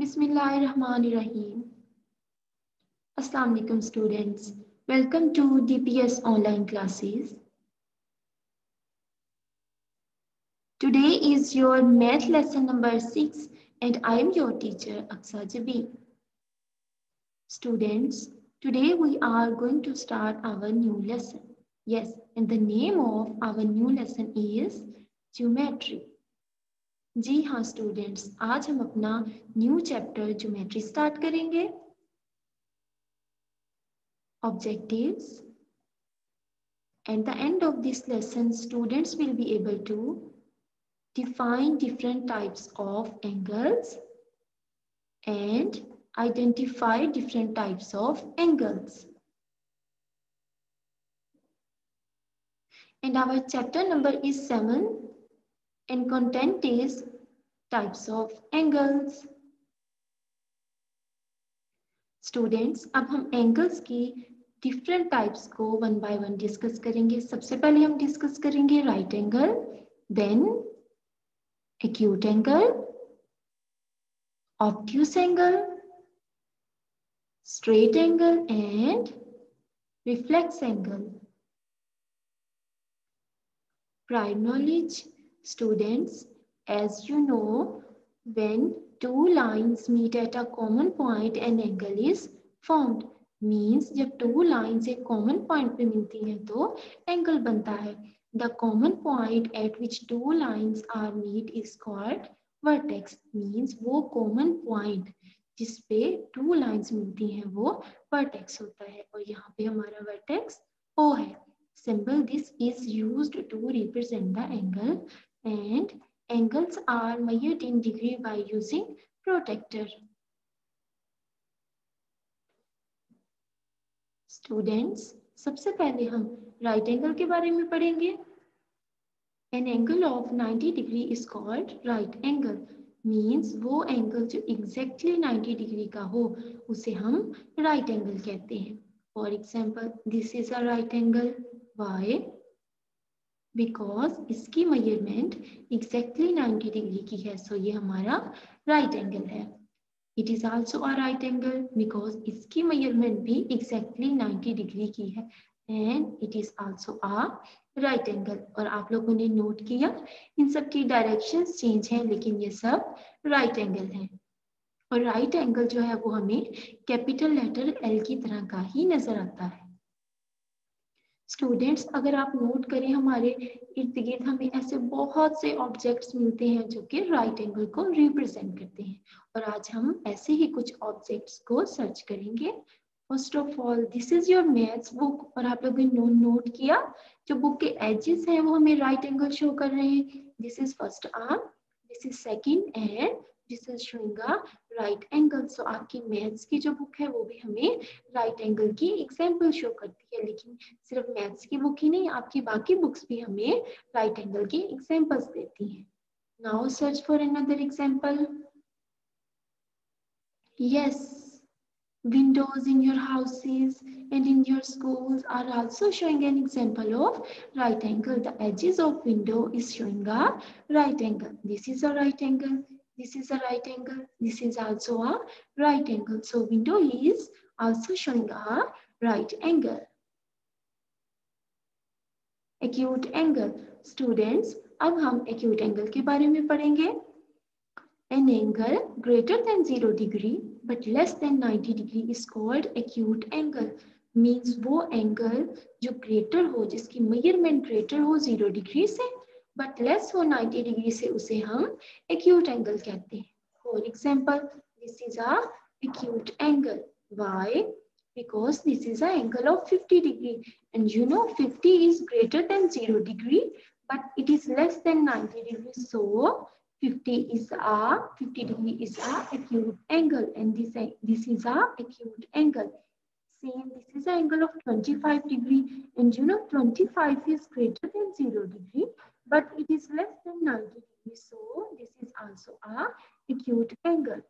Bismillahirrahmanirrahim. Assalamu alaikum students. Welcome to DPS online classes. Today is your math lesson number 6 and I am your teacher Aksa Jabi. Students, today we are going to start our new lesson. Yes, and the name of our new lesson is geometry. जी हाँ students आज हम अपना new chapter geometry start करेंगे। Objectives at the end of this lesson students will be able to define different types of angles and identify different types of angles and our chapter number is seven and content is types of angles. Students, अब हम angles की different types को one by one discuss करेंगे सबसे पहले हम discuss करेंगे right angle, then acute angle, obtuse angle, straight angle and reflex angle. Prior knowledge Students, as you know, when two lines meet at a common point, an angle is formed. Means जब two lines एक common point पे मिलती हैं तो angle बनता है. The common point at which two lines are meet is called vertex. Means वो common point जिस पे two lines मिलती हैं वो vertex होता है और यहाँ पे हमारा vertex O है. Symbol this is used to represent the angle and angles are measured in degree by using protractor. Students, सबसे पहले हम right angle के बारे में पढ़ेंगे An angle of 90 degree is called right angle. Means वो angle जो exactly 90 degree का हो उसे हम right angle कहते हैं. For example, this is a right angle. Why? Because इसकी मेज़रमेंट एग्जैक्टली 90 डिग्री की है सो so ये हमारा राइट right एंगल है. It is also a right angle because इसकी मेज़रमेंट भी एग्जैक्टली 90 डिग्री की है. And it is also a right angle और आप लोगों ने नोट किया, इन सब की डायरेक्शन चेंज है, लेकिन ये सब राइट right एंगल है. और राइट right एंगल जो है वो हमें कैपिटल लेटर एल की तरह का ही नज़र आता है. स्टूडेंट्स अगर आप नोट करें हमारे इर्द गिर्द हमें ऐसे बहुत से ऑब्जेक्ट्स मिलते हैं जो कि राइट एंगल को रिप्रेजेंट करते हैं। और आज हम ऐसे ही कुछ ऑब्जेक्ट्स को सर्च करेंगे। First of all this is your maths book और आप लोगों ने नो, नोट किया जो बुक के एजेस हैं वो हमें राइट एंगल शो कर रहे हैं। This is first arm this is second and this is showing a right angle so आपकी मैथ्स की जो बुक है वो भी हमें राइट एंगल की एग्जांपल शो करती है लेकिन सिर्फ़ मैथ्स की बुक ही नहीं आपकी बाकी बुक्स भी हमें राइट एंगल की एग्जांपल्स देती हैं now search for another example yes windows in your houses and in your schools are also showing an example of right angle the edges of window is showing a right angle this is a right angle This is a right angle. This is also a right angle. So window is also showing a right angle. Acute angle. Students, अब हम acute angle के बारे में पढ़ेंगे. An angle greater than 0 degree but less than 90 degree is called acute angle. Means वो angle जो greater हो जिसकी measurement greater हो 0 degree से बट लेस हो 90 डिग्री से उसे हम एक्यूट एंगल कहते हैं for example this is a acute angle why because this is an angle of 50 degree and you know 50 is greater than 0 degree but it is less than 90 degree so 50 is a 50 degree is a acute angle and this this is a acute angle same this is an angle of 25 degree and you know 25 is greater than 0 degree but it is less than 90 degrees. So this is also a acute angle.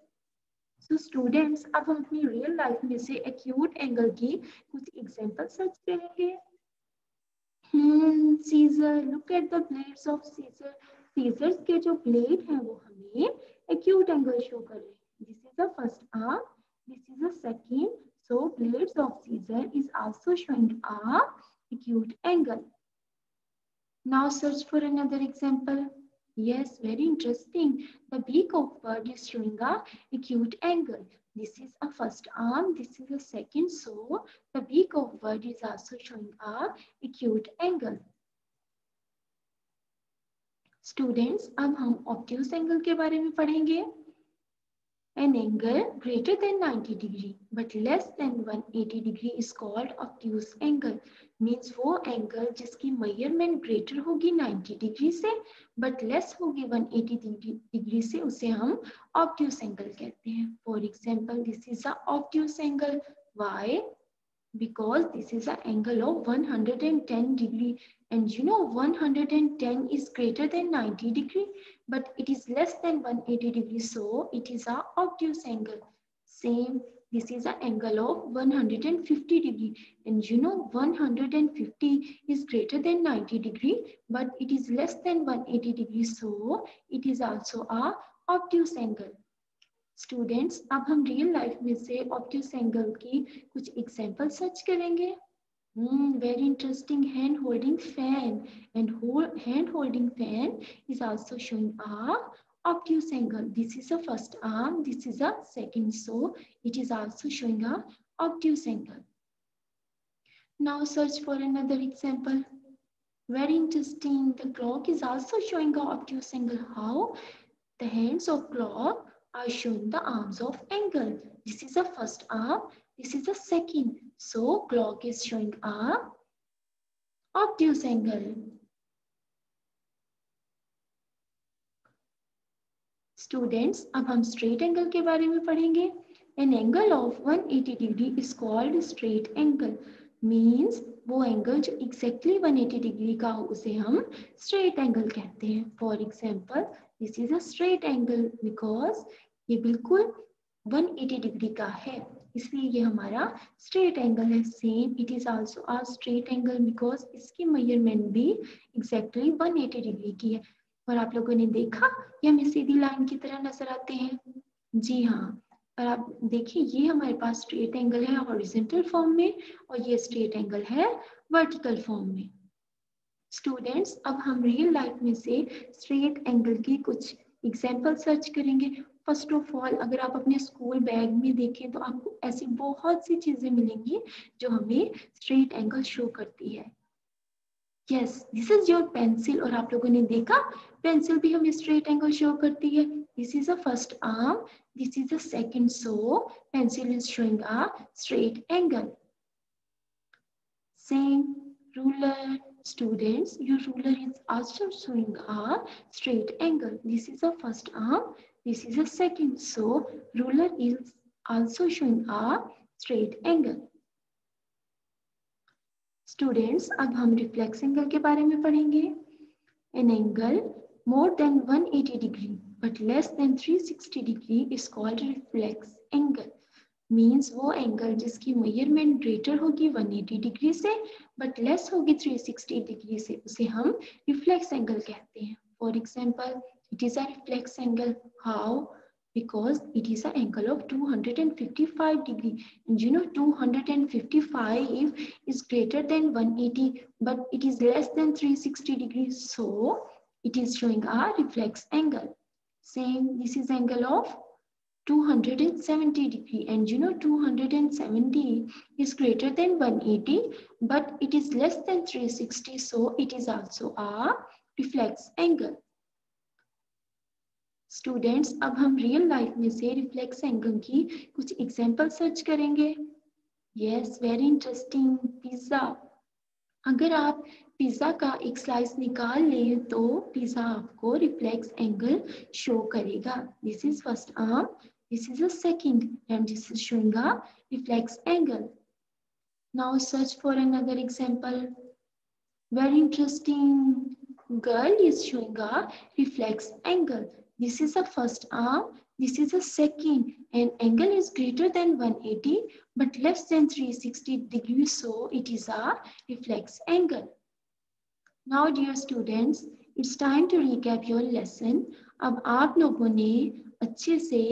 So students, अब हम अपनी real life में से acute angle की कुछ example search करेंगे. Hmm, Caesar, look at the blades of Caesar. Caesars के जो blade हैं वो हमें acute angle show कर रहे हैं. this is the first arm this is the second so blades of scissor is also showing a acute angle now search for another example yes very interesting the beak of bird is showing a acute angle this is a first arm this is a second so the beak of bird is also showing a acute angle students अब हम optics angle के बारे में पढ़ेंगे An angle greater than 90 degree but less than 180 degree is called obtuse angle. Means वो angle जिसकी measurement greater होगी 90 degree से but less होगी 180 degree, se उसे हम obtuse angle कहते हैं. For example, this is a obtuse angle. Why? Because this is an angle of 110 degree. And you know 110 is greater than 90 degree but it is less than 180 degree so it is a obtuse angle. Same this is an angle of 150 degree. And you know 150 is greater than 90 degree but it is less than 180 degree so it is also a obtuse angle students अब हम real life में से optics angle की कुछ example search करेंगे Mm, interesting hand holding fan and hold, hand holding fan is also showing a obtuse angle. This is a first arm, this is a second. So it is also showing a obtuse angle. Now search for another example. Very interesting. The clock is also showing a obtuse angle. How? The hands of clock are showing the arms of angle. This is the first arm. This is the second. So clock is showing a obtuse angle. Students, अब हम straight angle के बारे में पढ़ेंगे. An angle of 180 degree is called straight angle. Means वो angle जो exactly exactly 180 degree का हो उसे हम straight angle कहते हैं. For example, this is a straight angle because ये बिल्कुल 180 degree का है. इसलिए ये हमारा स्ट्रेट एंगल है same it is also a straight angle because इसकी मेज़रमेंट भी एग्जैक्टली exactly 180 डिग्री की है और आप लोगों ने देखा ये हमें सीधी लाइन की तरह नज़र आते हैं जी हाँ और आप देखिए, ये हमारे पास स्ट्रेट एंगल है हॉरिजेंटल फॉर्म में और ये स्ट्रेट एंगल है वर्टिकल फॉर्म में। स्टूडेंट्स अब हम रियल लाइफ में से स्ट्रेट एंगल की कुछ एग्ज़ाम्पल सर्च करेंगे। फ़र्स्ट ऑफ़ ऑल अगर आप अपने स्कूल बैग में देखें तो आपको ऐसी बहुत सी चीज़ें मिलेंगी जो हमें स्ट्रेट एंगल शो करती है। Yes this is your pencil और आप लोगों ने देखा पेंसिल भी हमें स्ट्रेट एंगल शो करती है this is a first arm this is a second so pencil is showing a straight angle same ruler students your ruler is also showing a straight angle this is the first arm This is a second. So ruler is also showing a straight angle. Students अब हम reflex angle के बारे में पढ़ेंगे। An angle more than 180 degree but less than 360 degree is called reflex angle means वो angle जिसकी measurement greater होगी 180 degree से बट लेस होगी 360 डिग्री से, उसे हम रिफ्लेक्स एंगल कहते हैं। For example it is a reflex angle how Because it is an angle of 255 degree. And you know 255 is greater than 180 but it is less than 360 degrees. So it is showing a reflex angle. Same, this is angle of 270 degree and you know 270 is greater than 180 but it is less than 360 so it is also a reflex angle students अब हम real life में से reflex angle की कुछ example search करेंगे। Yes very interesting pizza अगर आप pizza का एक स्लाइस निकाल ले तो पिज्जा आपको रिफ्लेक्स एंगल शो करेगा। This is first arm this is a and this is showing reflex angle now search for another example very interesting girl is showing reflex angle This is the first arm. This is the second. And angle is greater than 180 but less than 360 degrees. So it is a reflex angle. Now dear students, it's time to recap your lesson. अब आप लोगों ने अच्छे से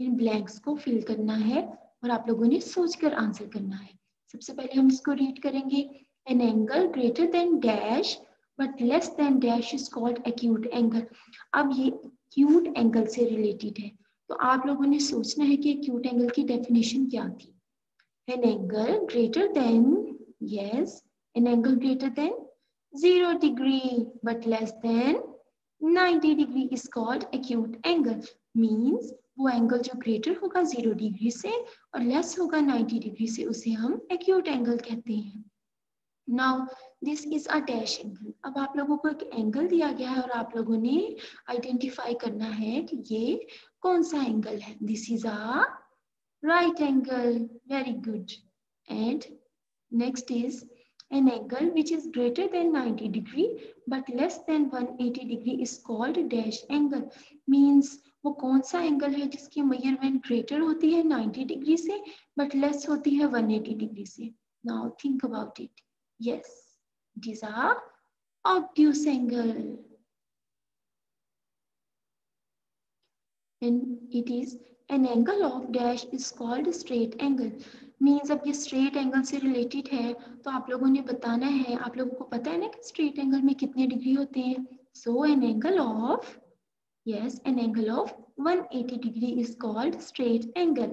इन blanks को fill करना है और आप लोगों ने सोचकर आंसर करना है सबसे पहले हम इसको रीड करेंगे an angle greater than dash but less than dash is called acute angle अब ये एक्यूट एंगल से रिलेटेड है। तो आप लोगों ने सोचना है कि एक्यूट एंगल की डेफिनेशन क्या थी? An angle greater than yes an angle greater than zero degree but less than 90 degree is called acute angle means वो एंगल जो ग्रेटर होगा ज़ीरो डिग्री से और लेस होगा 90 डिग्री से, उसे हम एक्यूट एंगल कहते हैं। Now this is a dash angle अब आप लोगों को एक एंगल दिया गया है और आप लोगों ने आइडेंटिफाई करना है कि ये कौन सा एंगल है। This is a right angle very good and next is an angle which is greater than 90 degree, but less than 180 degree is called dash angle. Means वो कौन सा एंगल है जिसकी मेज़रमेंट ग्रेटर होती है 90 डिग्री से but less होती है 180 डिग्री से। Now think about it yes is a obtuse angle and it is an angle of dash is called straight angle means अब ये स्ट्रेट एंगल से रिलेटेड है तो आप लोगों ने बताना है आप लोगों को पता है ना कि स्ट्रेट एंगल में कितने डिग्री होते हैं so an angle of yes an angle of 180 degree is called straight angle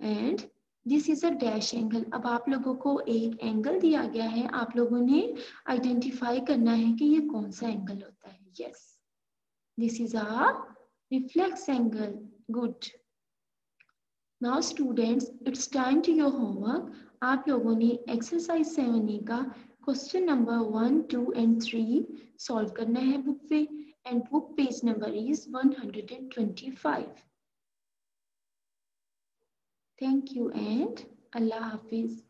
and this is a dash angle अब आप लोगों को एक एंगल दिया गया है। आप लोगों ने आइडेंटिफाई करना है कि ये कौन सा एंगल होता है। Yes this is a reflex angle good now students it's time to your homework आप लोगों ने एक्सरसाइज सेवन ए का question number one two and three solve करना है बुक पे। And book page number is one hundred and twenty five Thank you and Allah Hafiz.